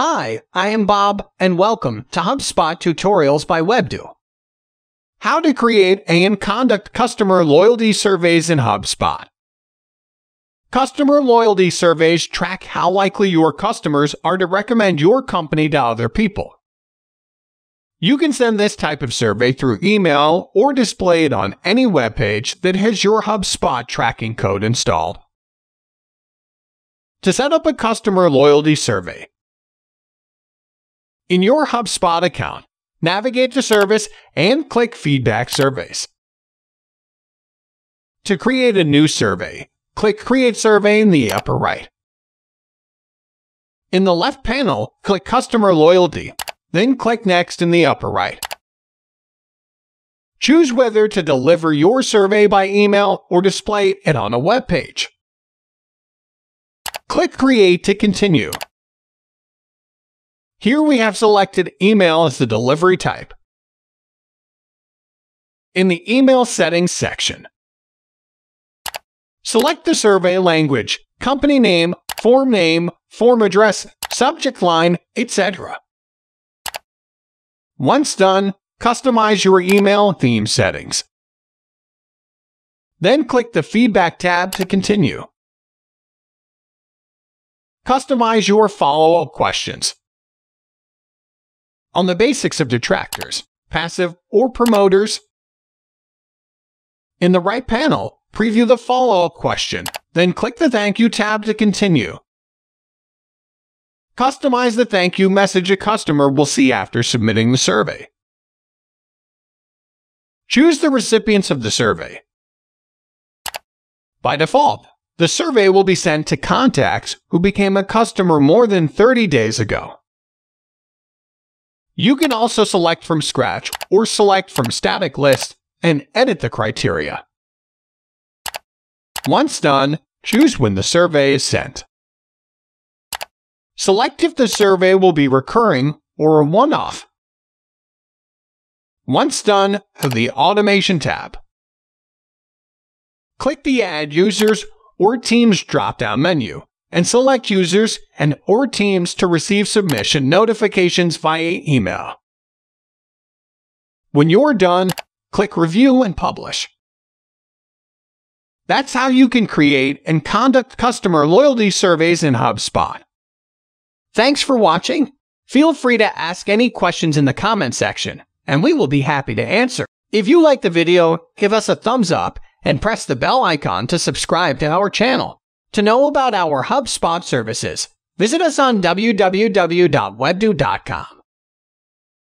Hi, I am Bob, and welcome to HubSpot Tutorials by Webdew. How to create and conduct customer loyalty surveys in HubSpot. Customer loyalty surveys track how likely your customers are to recommend your company to other people. You can send this type of survey through email or display it on any web page that has your HubSpot tracking code installed. To set up a customer loyalty survey, in your HubSpot account, navigate to Service and click Feedback Surveys. To create a new survey, click Create Survey in the upper right. In the left panel, click Customer Loyalty, then click Next in the upper right. Choose whether to deliver your survey by email or display it on a web page. Click Create to continue. Here we have selected email as the delivery type. In the email settings section, select the survey language, company name, form name, form address, subject line, etc. Once done, customize your email theme settings. Then click the Feedback tab to continue. Customize your follow-up questions. On the basics of detractors, passive or promoters, in the right panel, preview the follow-up question, then click the Thank You tab to continue. Customize the thank you message a customer will see after submitting the survey. Choose the recipients of the survey. By default, the survey will be sent to contacts who became a customer more than 30 days ago. You can also select from scratch or select from static list and edit the criteria. Once done, choose when the survey is sent. Select if the survey will be recurring or a one-off. Once done, the Automation tab. Click the Add Users or Teams drop-down menu and select users and or teams to receive submission notifications via email. When you're done, click Review and Publish. That's how you can create and conduct customer loyalty surveys in HubSpot. Thanks for watching. Feel free to ask any questions in the comment section, and we will be happy to answer. If you like the video, give us a thumbs up and press the bell icon to subscribe to our channel. To know about our HubSpot services, visit us on www.webdew.com.